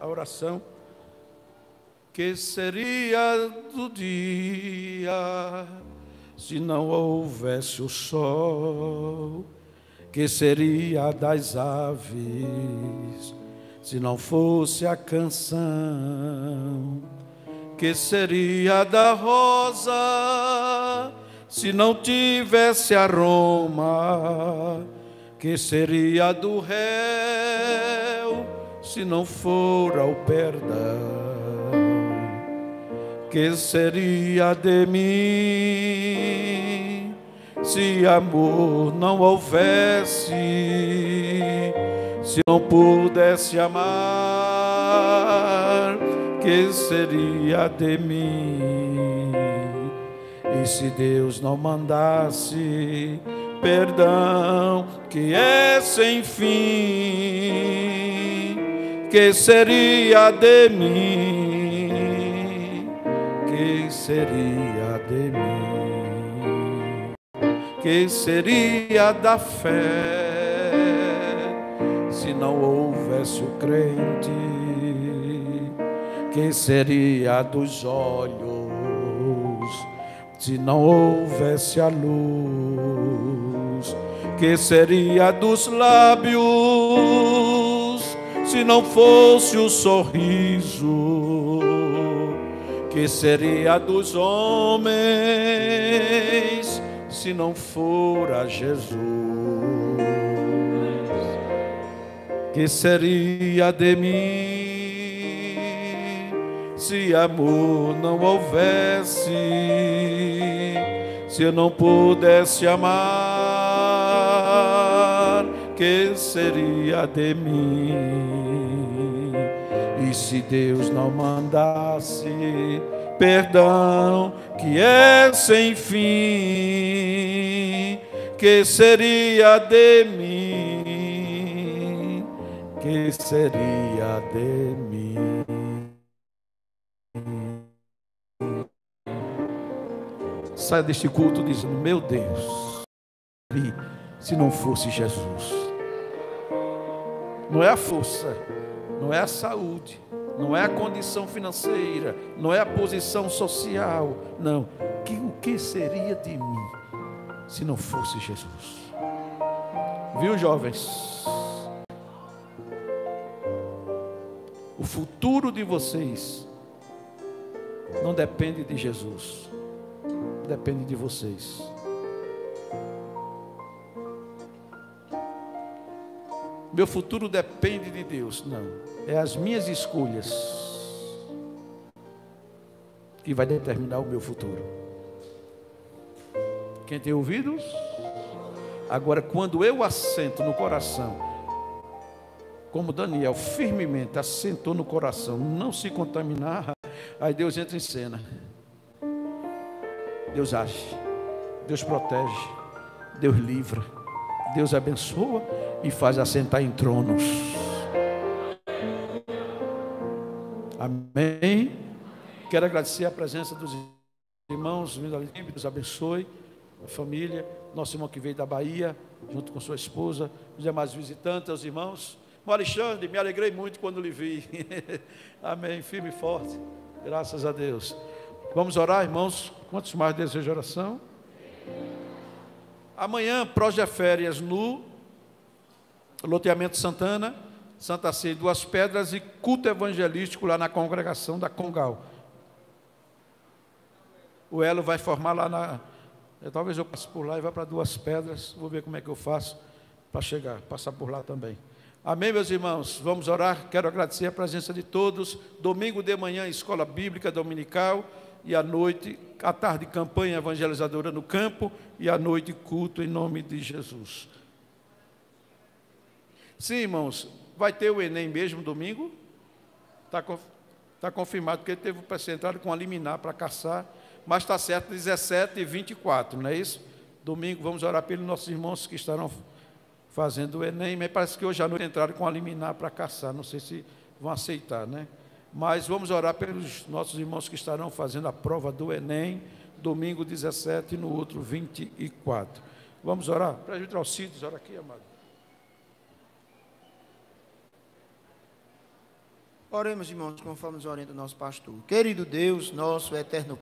a oração. Que seria do dia se não houvesse o sol? Que seria das aves se não fosse a canção? Que seria da rosa se não tivesse aroma? Que seria do réu se não for ao perdão? que seria de mim se amor não houvesse, se não pudesse amar, que seria de mim? E se Deus não mandasse perdão, que é sem fim, que seria de mim? seria de mim? Que seria da fé se não houvesse o crente? Que seria dos olhos se não houvesse a luz? Que seria dos lábios se não fosse o sorriso? que seria dos homens se não fora Jesus? Que seria de mim se amor não houvesse, se eu não pudesse amar? Que seria de mim? E se Deus não mandasse perdão, que é sem fim, que seria de mim? Que seria de mim? Saia deste culto dizendo: Meu Deus, se não fosse Jesus, não é a força não é a saúde, não é a condição financeira, não é a posição social, não. Que, o que seria de mim se não fosse Jesus? Viu, jovens? O futuro de vocês não depende de Jesus, depende de vocês. Meu futuro depende de Deus. Não. É as minhas escolhas que vai determinar o meu futuro. Quem tem ouvidos? Agora, quando eu assento no coração, como Daniel firmemente assentou no coração, não se contaminar, aí Deus entra em cena. Deus age, Deus protege, Deus livra, Deus abençoa e faz assentar em tronos. Amém. Quero agradecer a presença dos irmãos, Deus abençoe a família, nosso irmão que veio da Bahia, junto com sua esposa, os demais visitantes, os irmãos. O Alexandre, me alegrei muito quando lhe vi. Amém. Firme e forte. Graças a Deus. Vamos orar, irmãos. Quantos mais desejam oração? Amanhã, projeto férias no loteamento Santana, Santa Ceia Duas Pedras e culto evangelístico lá na congregação da Congal. O Elo vai formar lá na. Talvez eu passe por lá e vá para Duas Pedras. Vou ver como é que eu faço para chegar, passar por lá também. Amém, meus irmãos? Vamos orar. Quero agradecer a presença de todos. Domingo de manhã, escola bíblica dominical. E à noite, à tarde, campanha evangelizadora no campo. E à noite, culto em nome de Jesus. Sim, irmãos, vai ter o Enem mesmo domingo? Está tá confirmado que ele teve o percentual com a liminar para caçar, mas está certo 17 e 24, não é isso? Domingo vamos orar pelos nossos irmãos que estarão fazendo o Enem, mas parece que hoje à noite entraram com a liminar para caçar, não sei se vão aceitar, né? Mas vamos orar pelos nossos irmãos que estarão fazendo a prova do Enem, domingo 17 e no outro 24. Vamos orar? Os sítios, ora aqui, amado. Oremos, irmãos, conforme nos orienta o nosso pastor. Querido Deus, nosso eterno